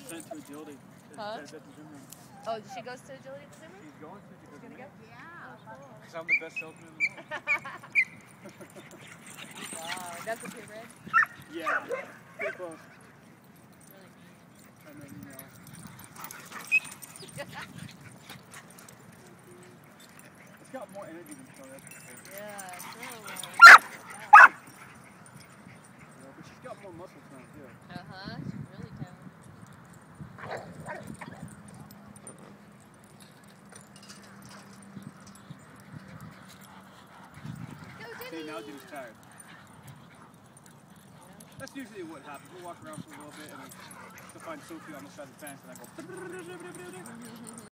sent to agility. Huh? At, at gym. Oh, she goes to agility at the gym? She's going to. She's She's gonna go? Because oh, I'm the best salesman in the world. Wow, that's a purebred? Yeah. Pretty close. Really neat. And then, you know. It's got more energy than Chloe, that's for sure. Yeah, true. Yeah, but she's got more muscle tone too. Uh-huh, she's really talented. See, now! Tired. That's usually what happens. We'll walk around for a little bit and then find Sophie on the side of the fence and I go.